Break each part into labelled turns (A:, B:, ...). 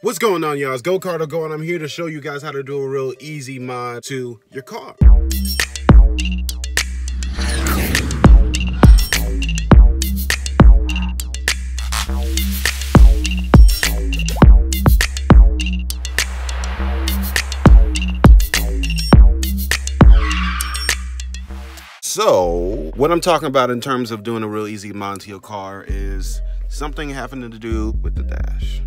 A: What's going on, y'all? It's Go Cardo Go, and I'm here to show you guys how to do a real easy mod to your car. So, what I'm talking about in terms of doing a real easy mod to your car is something having to do with the dash.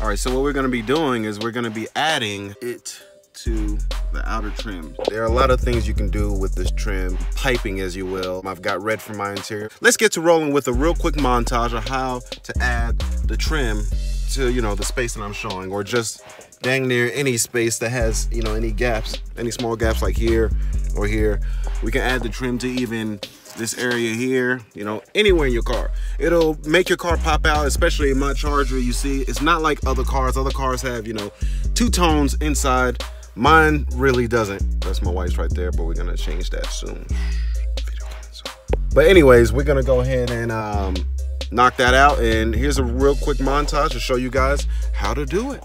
A: All right, so what we're gonna be doing is we're gonna be adding it to the outer trim. There are a lot of things you can do with this trim, piping as you will. I've got red for my interior. Let's get to rolling with a real quick montage of how to add the trim to, you know, the space that I'm showing or just dang near any space that has, you know, any gaps, any small gaps like here or here. We can add the trim to even this area here, you know, anywhere in your car. It'll make your car pop out, especially in my Charger, you see, it's not like other cars. Other cars have, you know, two tones inside. Mine really doesn't. That's my wife's right there, but we're gonna change that soon. But anyways, we're gonna go ahead and um, knock that out. And here's a real quick montage to show you guys how to do it.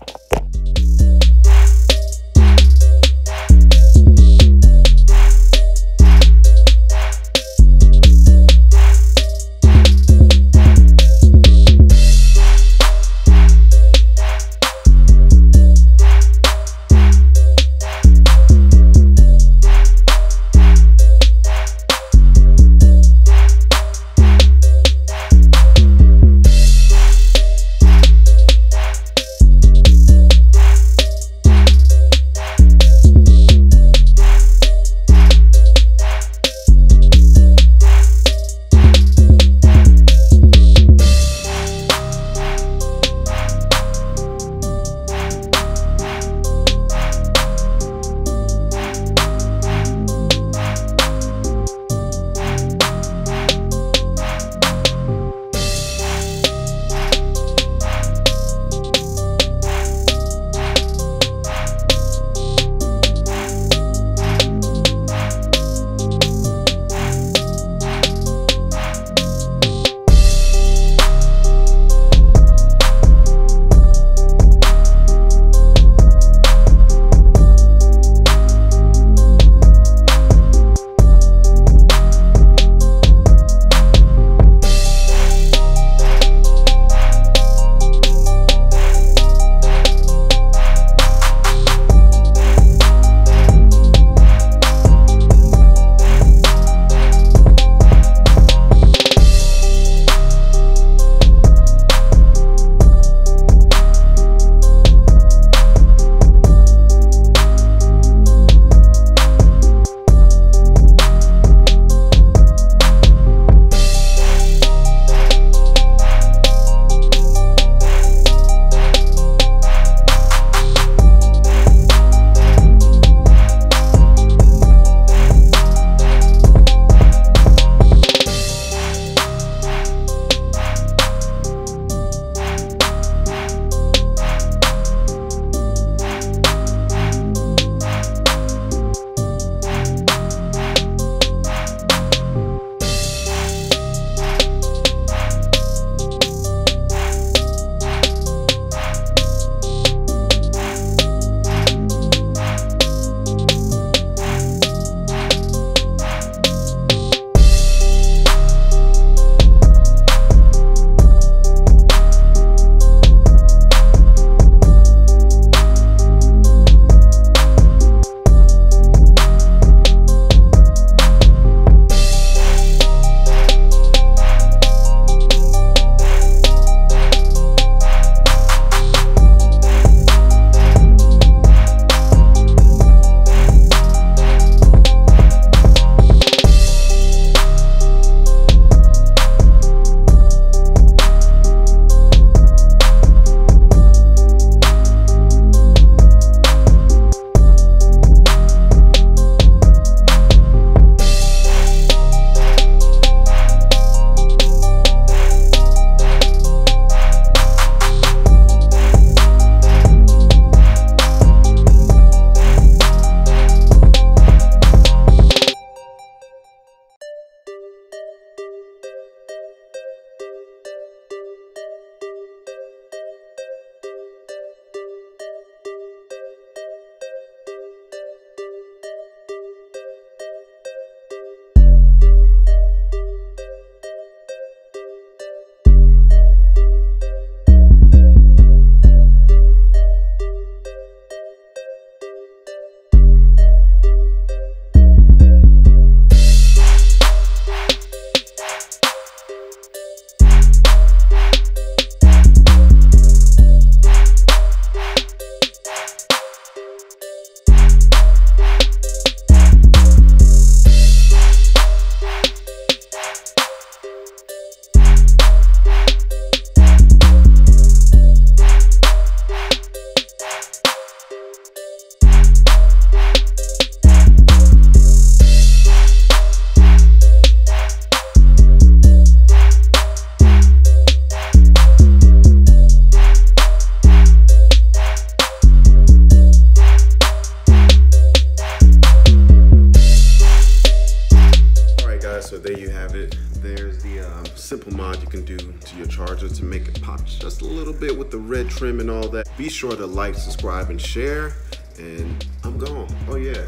A: Charger to make it pop just a little bit with the red trim and all that. Be sure to like, subscribe, and share. And I'm gone. Oh yeah,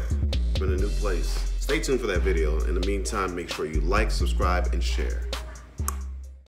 A: I'm in a new place. Stay tuned for that video. In the meantime, make sure you like, subscribe, and share.